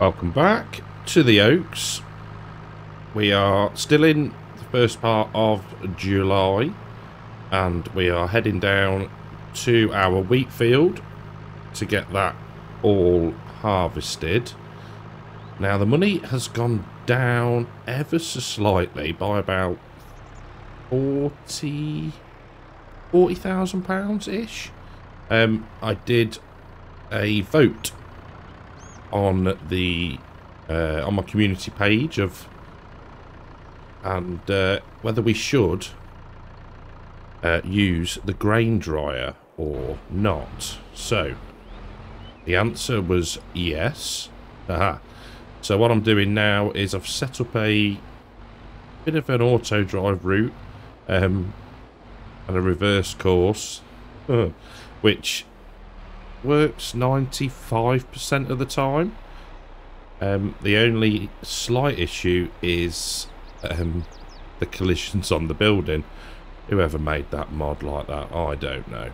Welcome back to the Oaks. We are still in the first part of July and we are heading down to our wheat field to get that all harvested. Now the money has gone down ever so slightly by about 40 40,000 pounds ish. Um, I did a vote on the uh, on my community page of and uh, whether we should uh, use the grain dryer or not. So the answer was yes. Aha. So what I'm doing now is I've set up a bit of an auto drive route um, and a reverse course, which works 95% of the time. Um, the only slight issue is um, the collisions on the building. Whoever made that mod like that, I don't know.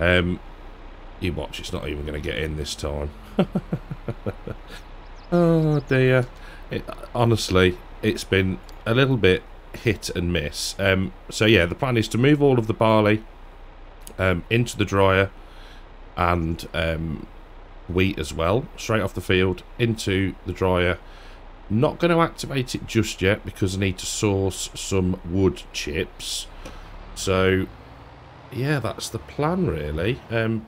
Um, you watch, it's not even going to get in this time. oh dear. It, honestly, it's been a little bit hit and miss. Um, so yeah, the plan is to move all of the barley um, into the dryer and um, wheat as well, straight off the field into the dryer. Not going to activate it just yet because I need to source some wood chips. So, yeah, that's the plan really. Um,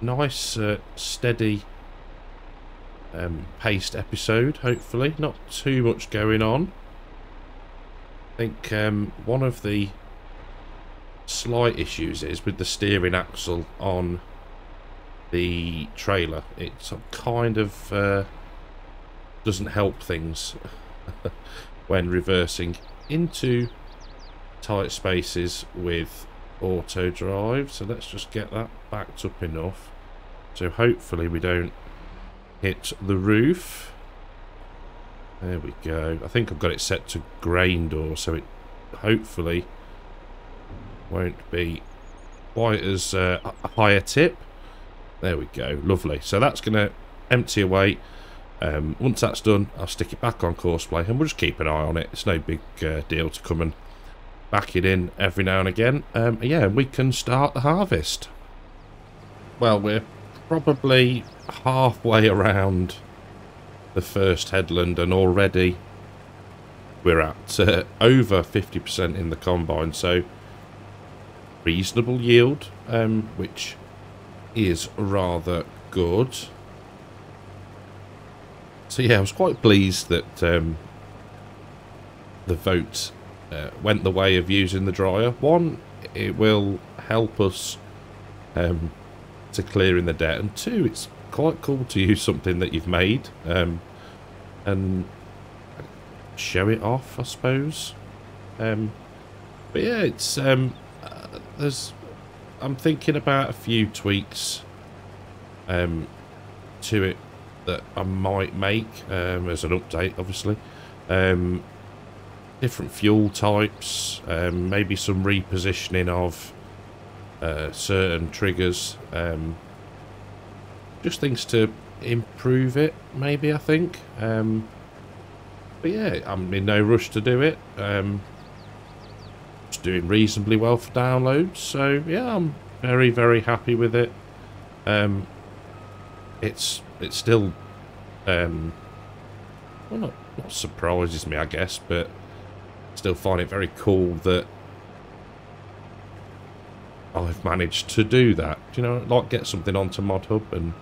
nice, uh, steady um, paced episode, hopefully. Not too much going on. I think um, one of the slight issues is with the steering axle on the trailer. It kind of uh, doesn't help things when reversing into tight spaces with auto drive. So let's just get that backed up enough. So hopefully we don't hit the roof. There we go. I think I've got it set to grain door, so it hopefully won't be quite as uh, a higher tip. There we go. Lovely. So that's going to empty away. Um, once that's done, I'll stick it back on Courseplay and we'll just keep an eye on it. It's no big uh, deal to come and back it in every now and again. Um, yeah, we can start the harvest. Well, we're probably halfway around the first headland and already we're at uh, over 50% in the combine. So reasonable yield, um, which is rather good. So yeah, I was quite pleased that um, the vote uh, went the way of using the dryer. One, it will help us um, to clearing the debt, and two, it's quite cool to use something that you've made um, and show it off, I suppose. Um, but yeah, it's um, uh, there's I'm thinking about a few tweaks um, to it that I might make um, as an update, obviously. Um, different fuel types, um, maybe some repositioning of uh, certain triggers. Um, just things to improve it, maybe, I think. Um, but yeah, I'm in no rush to do it. Um, doing reasonably well for downloads. So yeah, I'm very very happy with it. Um, it's it still um, well not not surprises me I guess, but still find it very cool that I've managed to do that. You know, like get something onto ModHub and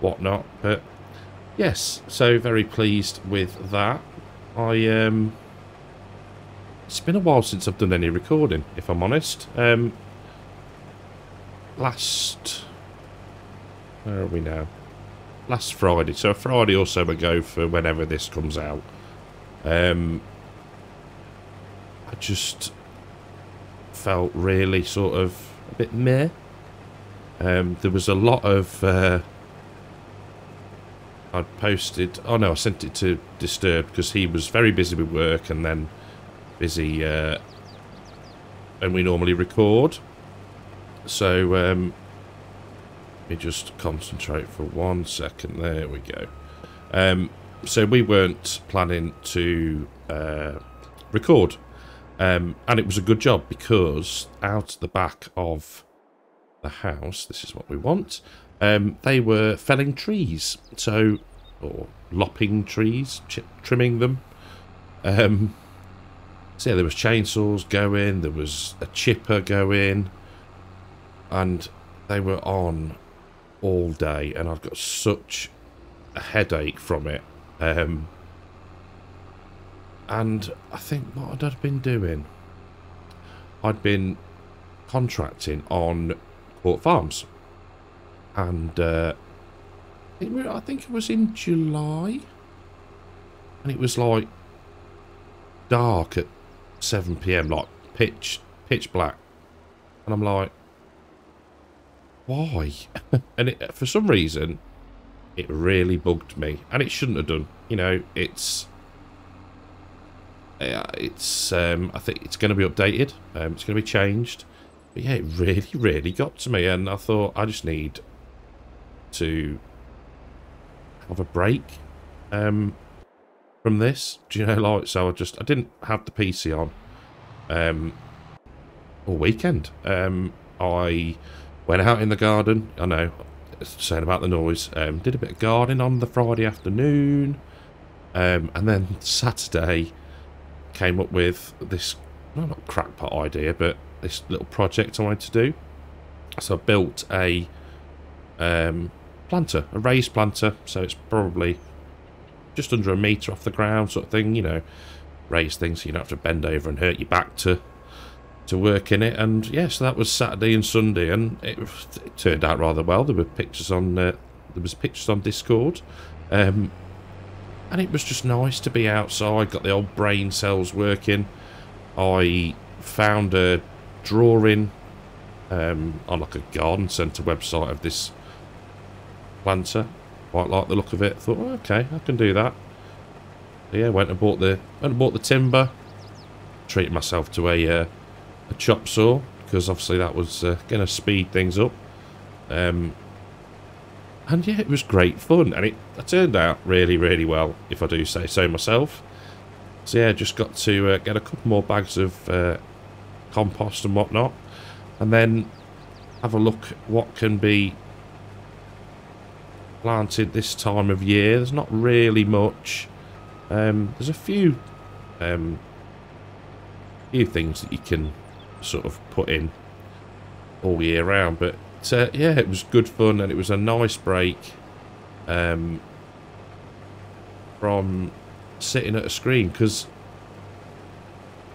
whatnot. But yes, so very pleased with that. I um it's been a while since I've done any recording, if I'm honest. Um, last... Where are we now? Last Friday. So a Friday or so ago for whenever this comes out. Um, I just felt really sort of a bit meh. Um, there was a lot of... Uh, I'd posted... Oh no, I sent it to Disturbed because he was very busy with work and then busy uh, when we normally record. So um, let me just concentrate for one second. There we go. Um, so we weren't planning to uh, record. Um, and it was a good job because out the back of the house, this is what we want, um, they were felling trees. So, or lopping trees, trimming them. Um, so yeah, there was chainsaws going, there was a chipper going, and they were on all day, and I've got such a headache from it. Um, and I think what I'd been doing? I'd been contracting on Port Farms. And uh, I think it was in July. And it was like dark at 7pm, like pitch, pitch black. And I'm like, why? and it, for some reason, it really bugged me. And it shouldn't have done. You know, it's... It's um, I think it's going to be updated. Um, it's going to be changed. But yeah, it really, really got to me. And I thought, I just need to have a break um, from this. Do you know, like, so I just, I didn't have the PC on um, all weekend. Um, I went out in the garden. I know, saying about the noise. Um, did a bit of gardening on the Friday afternoon. Um, and then Saturday came up with this, well, not crackpot idea, but this little project I wanted to do. So I built a um, planter, a raised planter. So it's probably just under a metre off the ground sort of thing, you know. Raise things so you don't have to bend over and hurt your back to to work in it. And yes, yeah, so that was Saturday and Sunday, and it, it, turned out rather well. There were pictures on uh, there was pictures on Discord, um, and it was just nice to be outside. Got the old brain cells working. I found a drawing um, on like a garden centre website of this planter. Quite like the look of it. Thought, oh, okay, I can do that. Yeah, went and bought the went and bought the timber. Treated myself to a uh, a chop saw because obviously that was uh, going to speed things up. Um, and yeah, it was great fun, and it, it, turned out really, really well, if I do say so myself. So yeah, just got to uh, get a couple more bags of uh, compost and whatnot, and then have a look what can be planted this time of year. There's not really much. Um, there's a few um, few things that you can sort of put in all year round, but uh, yeah, it was good fun and it was a nice break um, from sitting at a screen because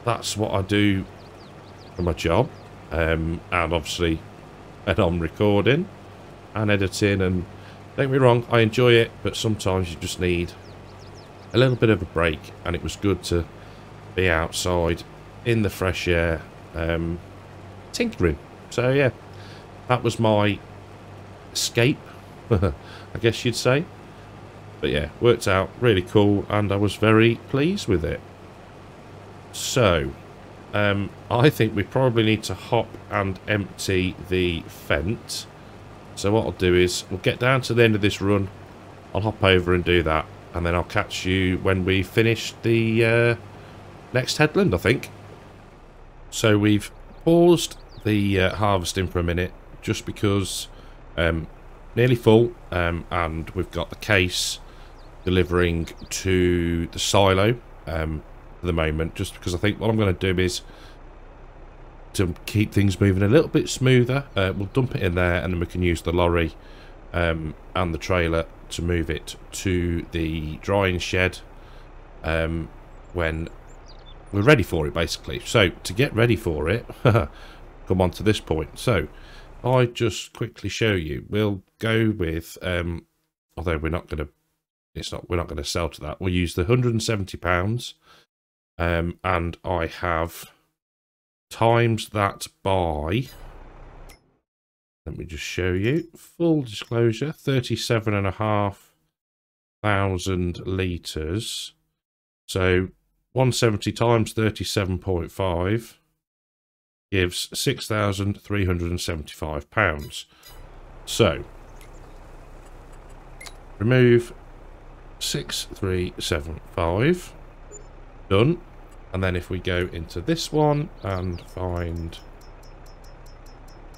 that's what I do for my job, um, and obviously, and I'm recording and editing and don't get me wrong, I enjoy it, but sometimes you just need a little bit of a break, and it was good to be outside in the fresh air, um, tinkering. So yeah, that was my escape, I guess you'd say. But yeah, worked out really cool, and I was very pleased with it. So, um, I think we probably need to hop and empty the Fendt. So what I'll do is, we'll get down to the end of this run. I'll hop over and do that. And then I'll catch you when we finish the uh, next headland, I think. So we've paused the uh, harvesting for a minute, just because um, nearly full. Um, and we've got the case delivering to the silo um, for the moment. Just because I think what I'm going to do is to keep things moving a little bit smoother. Uh, we'll dump it in there and then we can use the lorry um, and the trailer to move it to the drying shed um, when we're ready for it basically. So to get ready for it, come on to this point. So I just quickly show you. We'll go with, um, although we're not going to, it's not, we're not going to sell to that. We'll use the 170 pounds um, and I have times that by, let me just show you, full disclosure, 37 and a half thousand litres. So 170 times 37.5 gives £6,375. So, remove 6375. Done. And then if we go into this one and find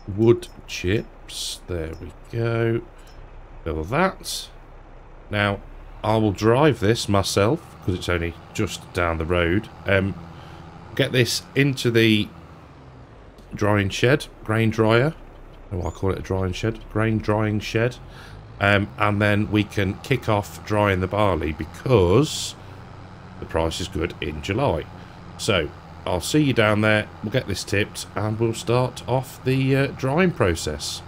wood chips, there we go. Fill that. Now, I will drive this myself because it's only just down the road. Um, get this into the drying shed, grain dryer. Oh, I call it a drying shed, grain drying shed. Um, and then we can kick off drying the barley because the price is good in July. So I'll see you down there. We'll get this tipped and we'll start off the uh, drying process.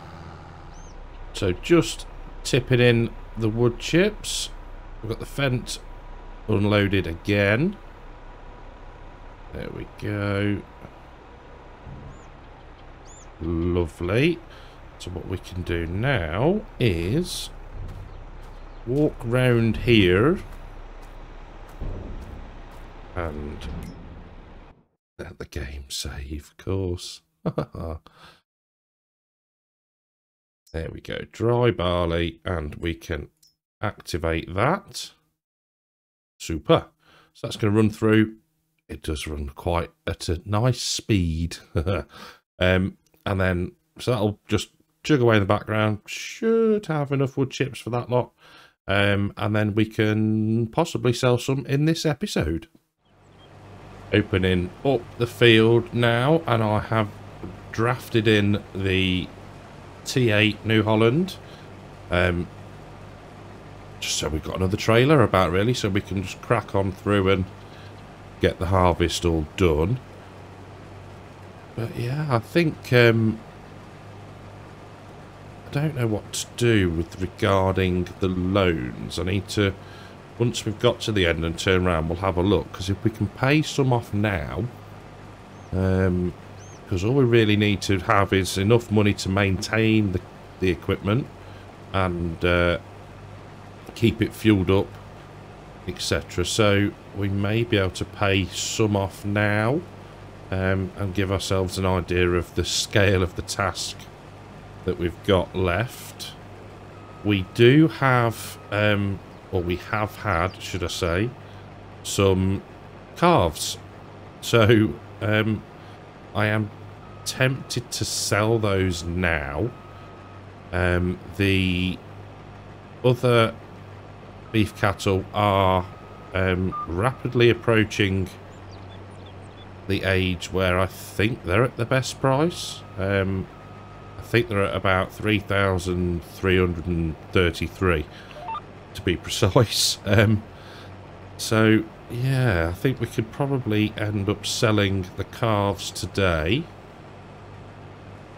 So just tipping in the wood chips. We've got the Fendt unloaded again. There we go. Lovely. So what we can do now is walk round here and let the game save, of course. there we go. Dry barley and we can activate that. Super. So that's going to run through. It does run quite at a nice speed. um, and then, so that'll just chug away in the background. Should have enough wood chips for that lot. Um, and then we can possibly sell some in this episode. Opening up the field now, and I have drafted in the T8 New Holland. Um, just so we've got another trailer about really so we can just crack on through and get the harvest all done but yeah I think um, I don't know what to do with regarding the loans I need to once we've got to the end and turn around we'll have a look because if we can pay some off now um, because all we really need to have is enough money to maintain the, the equipment and uh, keep it fueled up, etc. So we may be able to pay some off now um, and give ourselves an idea of the scale of the task that we've got left. We do have, um, or we have had, should I say, some calves. So um, I am tempted to sell those now. Um, the other beef cattle are um, rapidly approaching the age where I think they're at the best price. Um, I think they're at about 3,333 to be precise. Um, so, yeah, I think we could probably end up selling the calves today.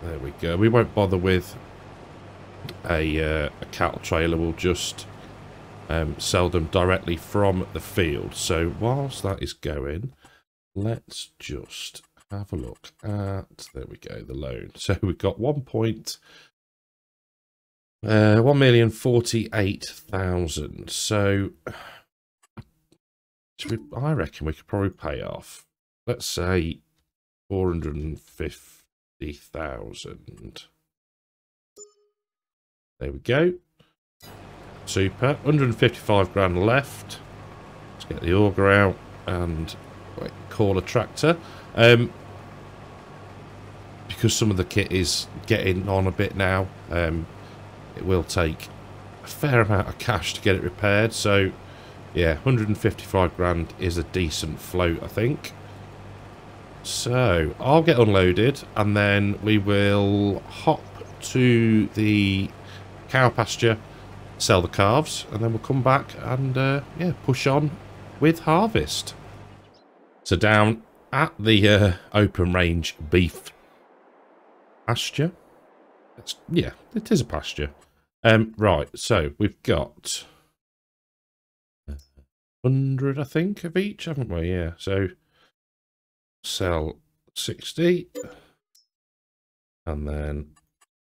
There we go. We won't bother with a, uh, a cattle trailer. We'll just um, sell them directly from the field. So whilst that is going, let's just have a look at, there we go, the loan. So we've got one point, uh, 1,048,000. So we, I reckon we could probably pay off, let's say 450,000. There we go. Super. 155 grand left. Let's get the auger out and call a tractor. Um, because some of the kit is getting on a bit now, um, it will take a fair amount of cash to get it repaired. So, yeah, 155 grand is a decent float, I think. So, I'll get unloaded and then we will hop to the cow pasture sell the calves, and then we'll come back and uh, yeah, push on with harvest. So down at the uh, open range beef pasture. It's, yeah, it is a pasture. Um, right, so we've got 100, I think, of each, haven't we? Yeah, so sell 60 and then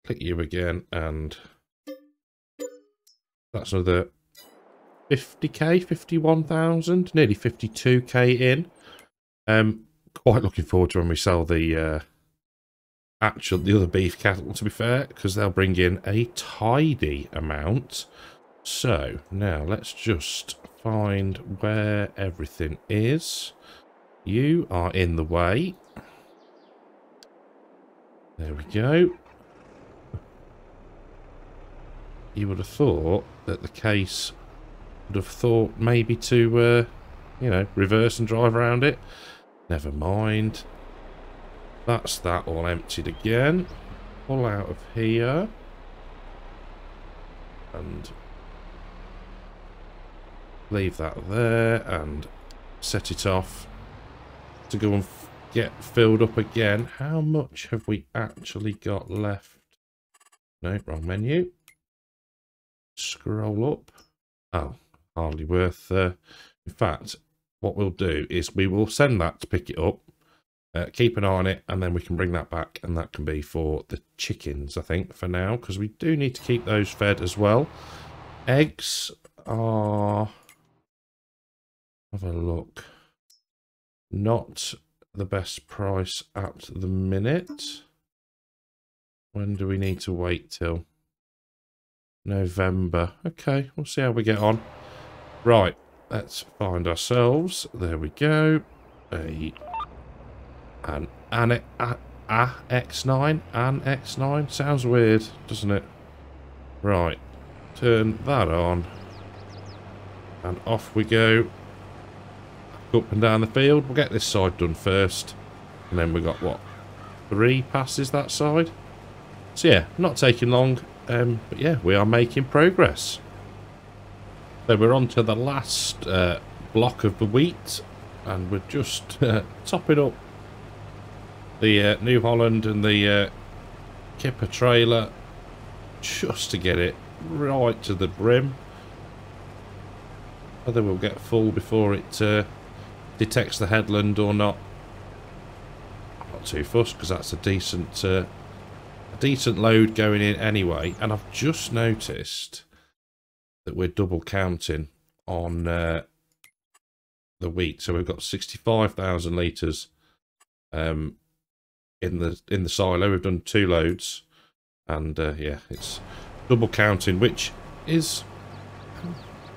click you again and that's another 50k, 51,000, nearly 52k in. Um, quite looking forward to when we sell the uh, actual the other beef cattle. To be fair, because they'll bring in a tidy amount So, now let's just find where everything is. You are in the way. There we go. You would have thought that the case would have thought maybe to, uh, you know, reverse and drive around it. Never mind. That's that all emptied again. Pull out of here. And leave that there and set it off to go and get filled up again. How much have we actually got left? No, wrong menu. Scroll up. Oh, hardly worth... Uh, in fact, what we'll do is we will send that to pick it up uh, keep an eye on it, and then we can bring that back, and that can be for the chickens, I think, for now, because we do need to keep those fed as well. Eggs are... Have a look. Not the best price at the minute. When do we need to wait till? November. Okay, we'll see how we get on. Right, let's find ourselves. There we go. A and an, a, a X9 and X9 sounds weird, doesn't it? Right, turn that on, and off we go. Up and down the field. We'll get this side done first, and then we got what three passes that side. So yeah, not taking long, um, but yeah, we are making progress. So we're on to the last uh, block of the wheat, and we're just uh, topping up the uh, New Holland and the uh, Kipper trailer just to get it right to the brim. Whether we'll get full before it uh, detects the headland or not. Not too fussed because that's a decent uh, a decent load going in anyway. And I've just noticed that we're double counting on uh, the wheat. So we've got 65,000 litres um, in the in the silo. We've done two loads, and uh, yeah, it's double counting, which is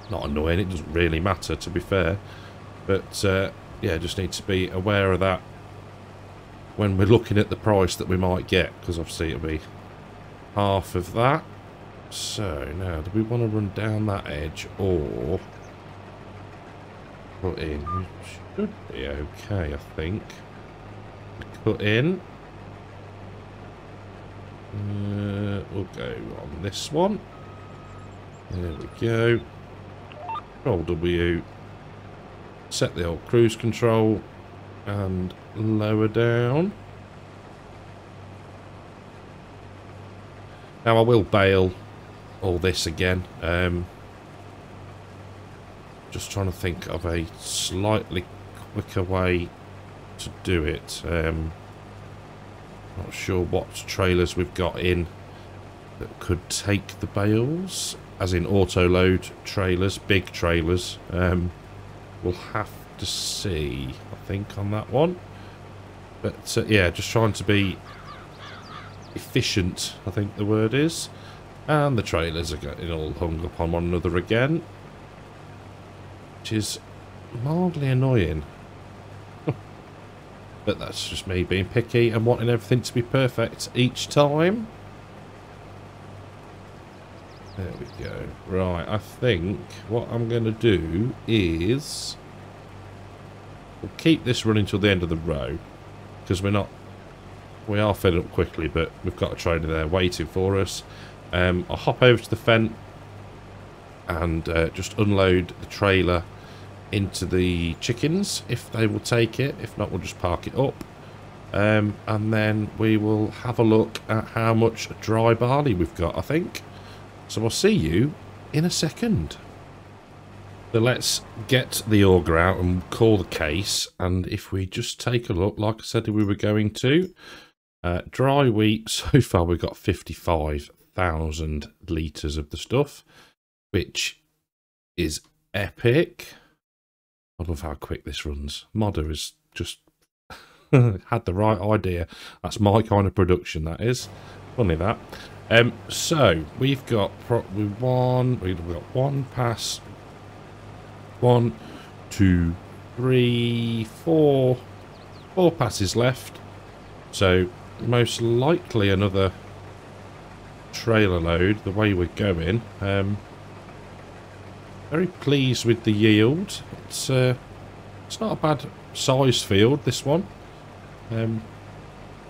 not annoying. It doesn't really matter, to be fair, but uh, yeah, just need to be aware of that when we're looking at the price that we might get, because obviously it'll be half of that. So now, do we want to run down that edge or put in? We should be okay, I think. Put in. Uh, we'll go on this one. There we go. Control W. Set the old cruise control and lower down. Now I will bail all this again. Um, just trying to think of a slightly quicker way to do it. Um, not sure what trailers we've got in that could take the bales, as in auto load trailers, big trailers. Um, we'll have to see, I think, on that one. But uh, yeah, just trying to be efficient, I think the word is. And the trailers are getting all hung up on one another again. Which is mildly annoying. But that's just me being picky and wanting everything to be perfect each time. There we go. Right, I think what I'm going to do is... We'll keep this running till the end of the row. Because we're not... We are fed up quickly, but we've got a trainer there waiting for us. Um, I'll hop over to the Fendt and uh, just unload the trailer into the chickens if they will take it. If not, we'll just park it up. Um, and then we will have a look at how much dry barley we've got, I think. So I'll see you in a second. So let's get the auger out and call the case. And if we just take a look, like I said we were going to, uh, dry wheat, so far we've got 55,000 litres of the stuff, which is epic. I love how quick this runs. Modder has just had the right idea. That's my kind of production, that is. Funny that. Um, so we've got probably one. We've got one pass. One, two, three, four, four passes left. So most likely another trailer load. The way we're going. Um, very pleased with the yield. It's uh, it's not a bad size field. This one. Um,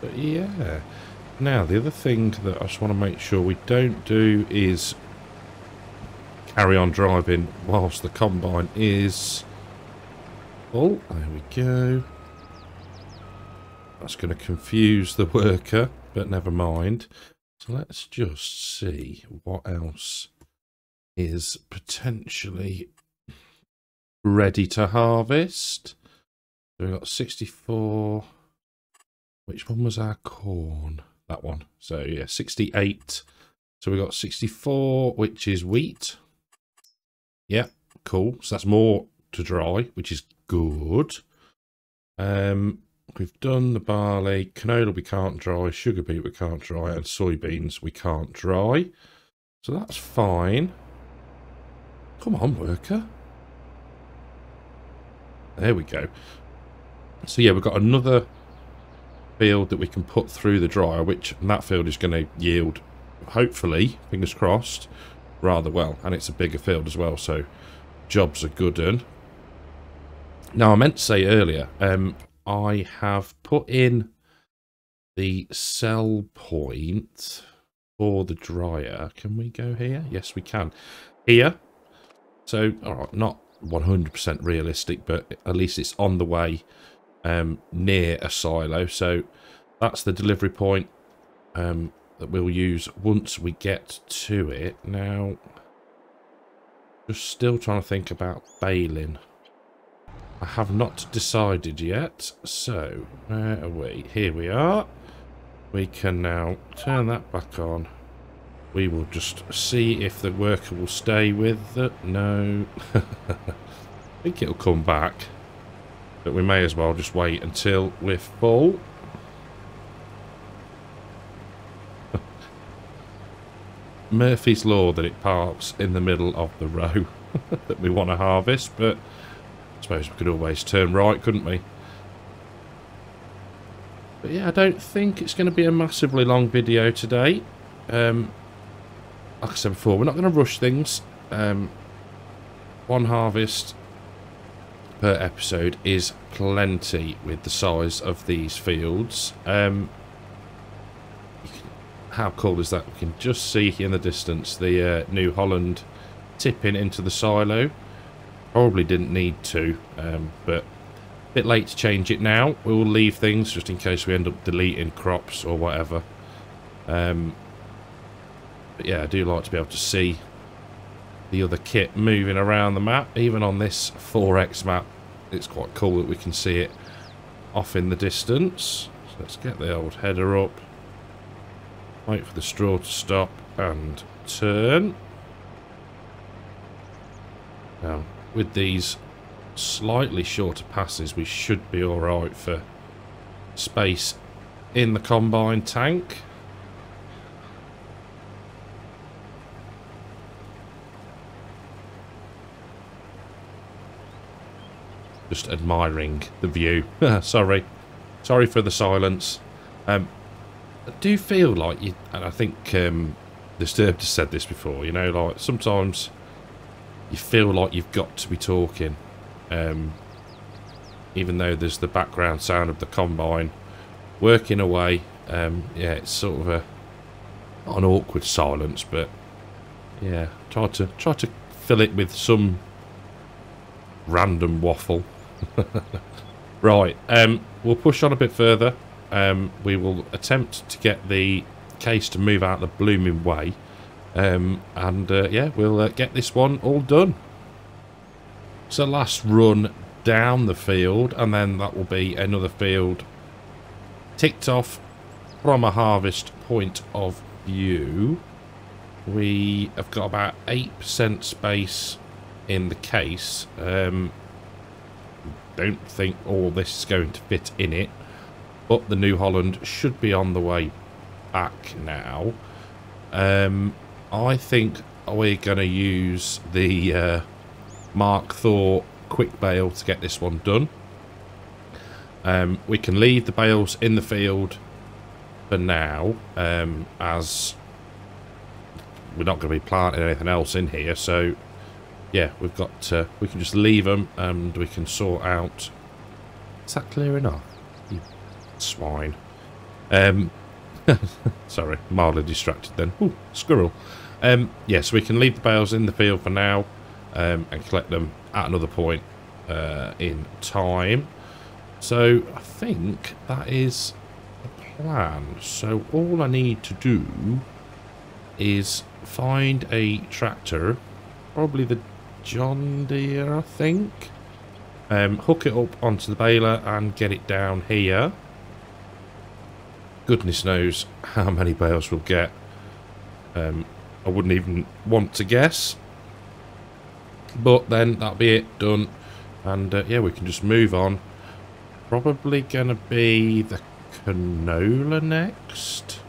but yeah. Now, the other thing that I just want to make sure we don't do is carry on driving whilst the combine is full. There we go. That's going to confuse the worker, but never mind. So let's just see what else is potentially ready to harvest. So we've got 64. Which one was our corn? that one. So yeah, 68. So we got 64, which is wheat. Yeah, cool. So that's more to dry, which is good. Um, we've done the barley, canola we can't dry, sugar beet we can't dry, and soybeans we can't dry. So that's fine. Come on, worker. There we go. So yeah, we've got another field that we can put through the dryer, which that field is going to yield, hopefully, fingers crossed, rather well. And it's a bigger field as well, so jobs are good done. Now, I meant to say earlier, um, I have put in the sell point for the dryer. Can we go here? Yes, we can. Here. So, all right, not 100% realistic, but at least it's on the way um, near a silo. So that's the delivery point um, that we'll use once we get to it. Now, just still trying to think about bailing. I have not decided yet. So, where are we? Here we are. We can now turn that back on. We will just see if the worker will stay with it. No. I think it'll come back. But we may as well just wait until we're full. Murphy's Law that it parks in the middle of the row that we want to harvest, but I suppose we could always turn right, couldn't we? But yeah, I don't think it's going to be a massively long video today. Um, like I said before, we're not going to rush things. Um, one harvest per episode is plenty with the size of these fields. Um, how cool is that? We can just see in the distance the uh, New Holland tipping into the silo. Probably didn't need to, um, but a bit late to change it now. We'll leave things just in case we end up deleting crops or whatever. Um, but yeah, I do like to be able to see the other kit moving around the map. Even on this 4X map, it's quite cool that we can see it off in the distance. So let's get the old header up. Wait for the straw to stop and turn. Now, with these slightly shorter passes, we should be alright for space in the combine tank. Just admiring the view. Sorry. Sorry for the silence. Um, I do feel like you, and I think um, Disturbed has said this before, you know, like sometimes you feel like you've got to be talking. Um, even though there's the background sound of the combine working away. Um, yeah, it's sort of a an awkward silence, but yeah, try to try to fill it with some random waffle. right, um, we'll push on a bit further. Um, we will attempt to get the case to move out the blooming way. Um, and uh, yeah, we'll uh, get this one all done. So last run down the field, and then that will be another field ticked off from a harvest point of view. We have got about 8% space in the case. Um, don't think all this is going to fit in it. But the New Holland should be on the way back now. Um, I think we're going to use the uh, Mark Thor quick bale to get this one done. Um, we can leave the bales in the field for now, um, as we're not going to be planting anything else in here. So, yeah, we've got to, we can just leave them and we can sort out. Is that clear enough? You swine. Um, sorry, mildly distracted then. Ooh, squirrel. Um, yes, yeah, so we can leave the bales in the field for now um, and collect them at another point uh, in time. So I think that is the plan. So all I need to do is find a tractor, probably the John Deere, I think. Um, hook it up onto the baler and get it down here. Goodness knows how many bales we'll get. Um, I wouldn't even want to guess. But then that'll be it, done. And uh, yeah, we can just move on probably going to be the canola next.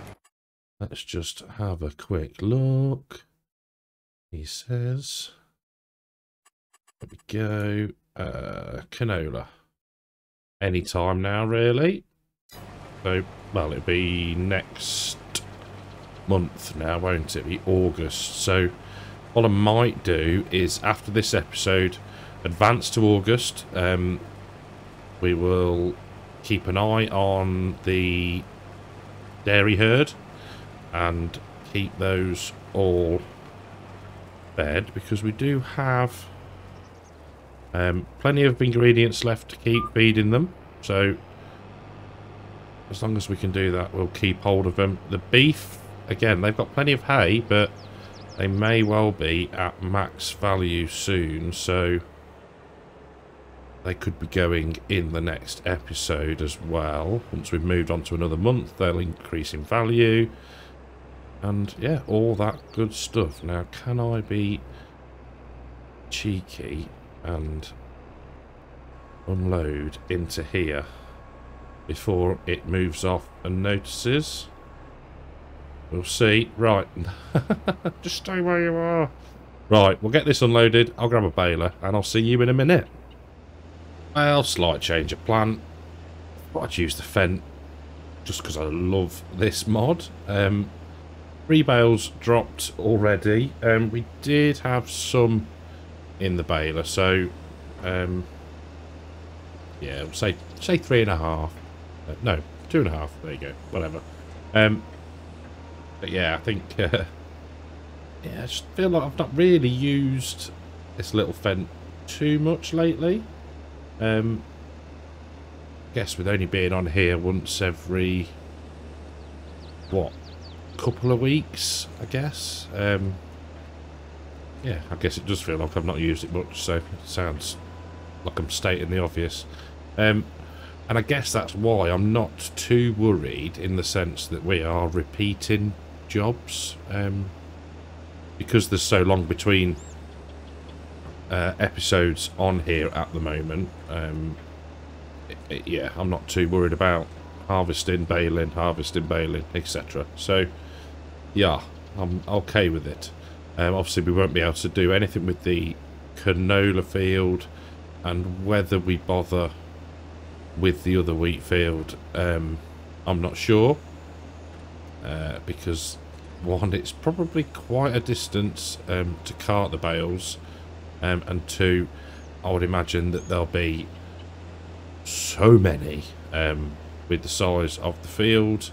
Let's just have a quick look. He says, we go, uh, canola. Anytime now, really. So, well, it'll be next month now, won't it? Be August. So, what I might do is, after this episode, advance to August. Um, we will keep an eye on the dairy herd and keep those all fed because we do have um, plenty of ingredients left to keep feeding them. So as long as we can do that, we'll keep hold of them. The beef, again, they've got plenty of hay, but they may well be at max value soon. So they could be going in the next episode as well. Once we've moved on to another month, they'll increase in value. And yeah, all that good stuff. Now, can I be cheeky and unload into here before it moves off and notices? We'll see. Right. Just stay where you are. Right, we'll get this unloaded. I'll grab a baler and I'll see you in a minute. Well, slight change of plan. I'd use the Fendt just because I love this mod. Um, three bales dropped already. Um, we did have some in the baler, so um, yeah, say say three and a half. Uh, no, two and a half. There you go. Whatever. Um, but yeah, I think uh, yeah, I just feel like I've not really used this little Fendt too much lately. Um, guess with only being on here once every what couple of weeks, I guess. Um, yeah, I guess it does feel like I've not used it much, so it sounds like I'm stating the obvious. Um, and I guess that's why I'm not too worried in the sense that we are repeating jobs. Um, because there's so long between uh, episodes on here at the moment. Um, it, it, yeah, I'm not too worried about harvesting, baling, harvesting, baling, etc. So, yeah, I'm okay with it. Um, obviously, we won't be able to do anything with the canola field, and whether we bother with the other wheat field, um, I'm not sure. Uh, because, one, it's probably quite a distance um, to cart the bales um, and two, I would imagine that there'll be so many um, with the size of the field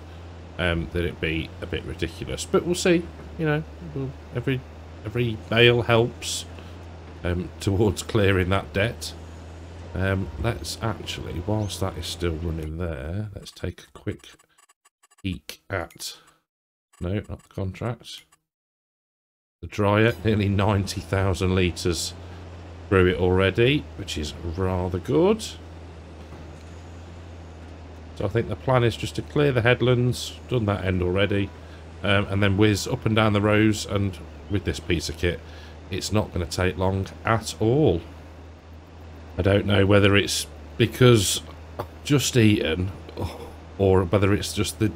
um, that it'd be a bit ridiculous. But we'll see. You know, we'll, every every bale helps um, towards clearing that debt. Um, let's actually, whilst that is still running there, let's take a quick peek at... No, not the contract. The dryer, nearly 90,000 litres through it already, which is rather good. So I think the plan is just to clear the headlands, done that end already, um, and then whiz up and down the rows, and with this piece of kit, it's not going to take long at all. I don't know whether it's because I've just eaten, or whether it's just the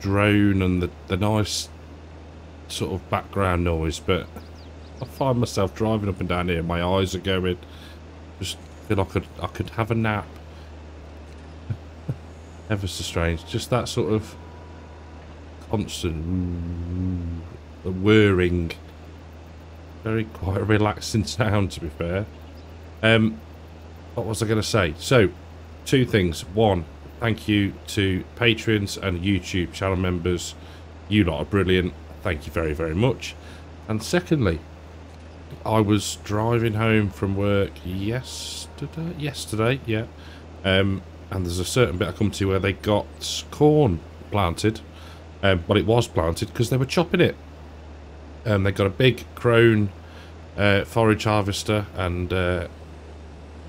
drone and the, the nice sort of background noise, but I find myself driving up and down here. My eyes are going. Just feel I could I could have a nap. Ever so strange. Just that sort of constant whirring. Very quite a relaxing sound, to be fair. Um, what was I going to say? So, two things. One, thank you to patrons and YouTube channel members. You lot are brilliant. Thank you very, very much. And secondly, I was driving home from work yesterday. Yesterday, yeah. Um, and there's a certain bit I come to where they got corn planted. Um, it was planted because they were chopping it. Um, they got a big Krone uh, forage harvester and uh,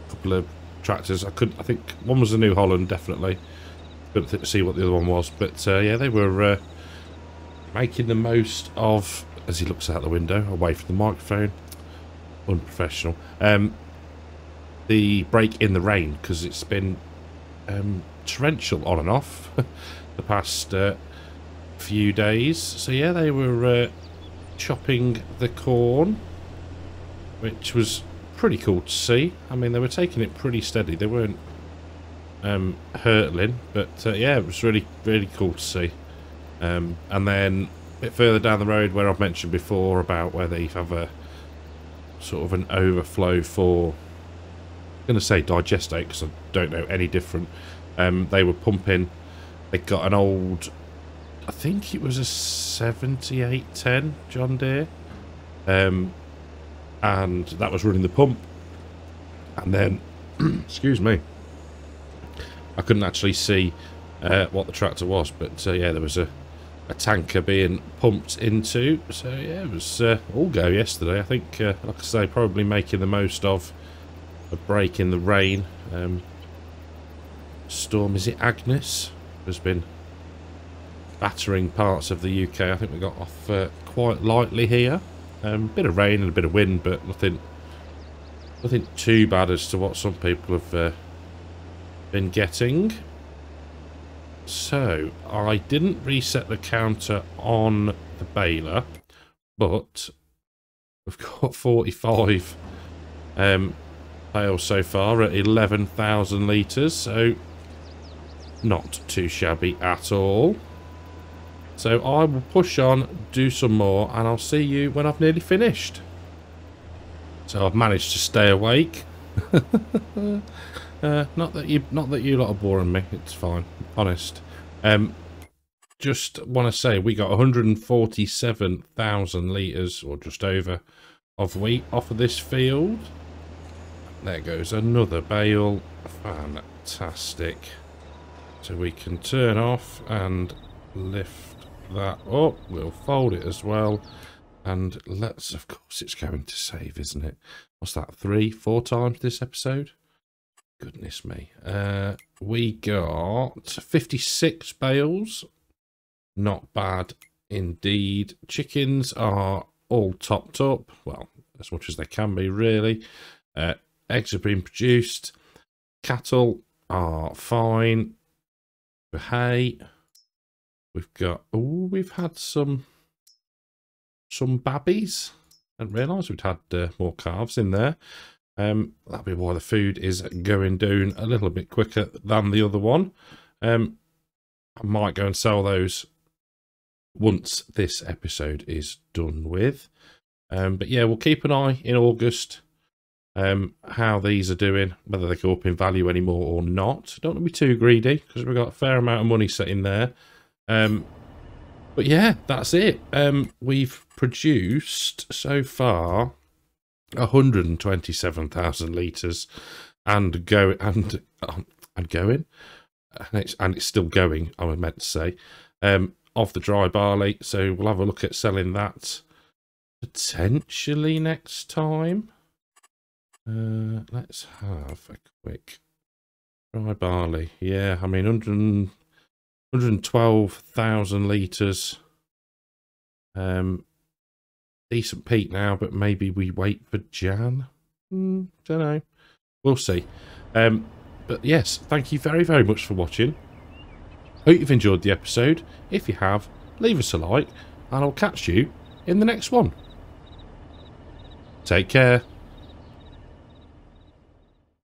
a couple of tractors. I could, I think one was a New Holland, definitely. Couldn't see what the other one was, but uh, yeah, they were uh, making the most of. As he looks out the window, away from the microphone, unprofessional. Um, the break in the rain because it's been um, torrential on and off the past uh, few days. So yeah, they were uh, chopping the corn, which was pretty cool to see. I mean, they were taking it pretty steady. They weren't um, hurtling, but uh, yeah, it was really, really cool to see. Um, and then a bit further down the road, where I've mentioned before about where they have a sort of an overflow for, I'm going to say digestate because I don't know any different. Um, they were pumping. They got an old, I think it was a 7810 John Deere. Um, and that was running the pump. And then, excuse me, I couldn't actually see uh, what the tractor was, but uh, yeah, there was a, a tanker being pumped into. So yeah, it was uh, all go yesterday. I think, uh, like I say, probably making the most of a break in the rain. Um, storm, is it Agnes? Has been battering parts of the UK. I think we got off uh, quite lightly here. Um, bit of rain and a bit of wind, but nothing, nothing too bad as to what some people have uh, been getting. So I didn't reset the counter on the baler, but we've got 45 um, bales so far at 11,000 litres, so not too shabby at all. So I will push on, do some more, and I'll see you when I've nearly finished. So I've managed to stay awake. uh, not that you, not that you lot are boring me. It's fine, honest. Um, just want to say we got 147,000 litres, or just over, of wheat off of this field. There goes another bale. Fantastic. So we can turn off and lift that up. We'll fold it as well. And let's, of course, it's going to save, isn't it? What's that, three, four times this episode? Goodness me. Uh, we got 56 bales. Not bad indeed. Chickens are all topped up. Well, as much as they can be, really. Uh, eggs have been produced. Cattle are fine. Hay We've got, oh, we've had some, some babbies. Didn't realise we'd had uh, more calves in there. Um, that'll be why the food is going down a little bit quicker than the other one. Um, I might go and sell those once this episode is done with. Um, but yeah, we'll keep an eye in August um, how these are doing, whether they go up in value anymore or not. Don't want to be too greedy because we've got a fair amount of money sitting there. Um, but yeah, that's it. Um, we've produced so far 127,000 litres and go and um, and going, and it's and it's still going. I was meant to say, um, of the dry barley. So we'll have a look at selling that potentially next time. Uh, let's have a quick dry barley. Yeah, I mean, 100 112,000 litres. Um, decent peak now, but maybe we wait for Jan. Mm, don't know. We'll see. Um, but yes, thank you very, very much for watching. Hope you've enjoyed the episode. If you have, leave us a like, and I'll catch you in the next one. Take care.